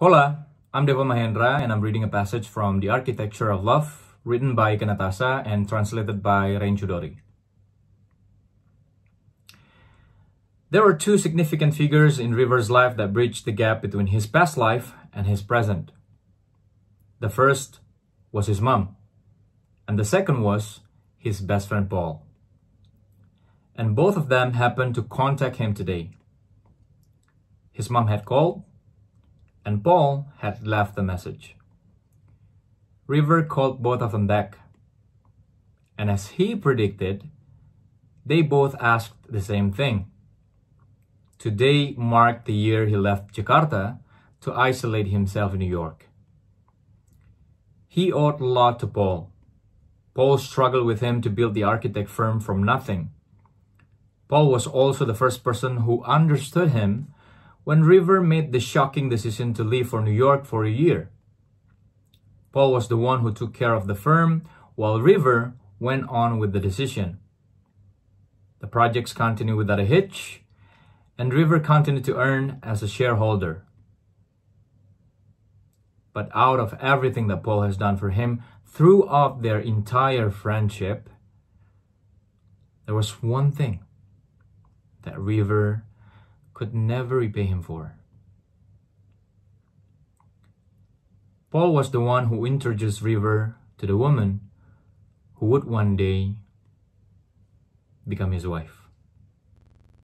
Hola, I'm Deva Mahenra and I'm reading a passage from The Architecture of Love, written by Ika Natassa and translated by Rain Chudori. There were two significant figures in River's life that bridged the gap between his past life and his present. The first was his mom, and the second was his best friend Paul. And both of them happened to contact him today. His mom had called, and Paul had left a message. River called both of them back. And as he predicted, they both asked the same thing. Today marked the year he left Jakarta to isolate himself in New York. He owed a lot to Paul. Paul struggled with him to build the architect firm from nothing. Paul was also the first person who understood him when River made the shocking decision to leave for New York for a year. Paul was the one who took care of the firm, while River went on with the decision. The projects continued without a hitch, and River continued to earn as a shareholder. But out of everything that Paul has done for him throughout their entire friendship, there was one thing that River could never repay him for. Paul was the one who introduced River to the woman who would one day become his wife.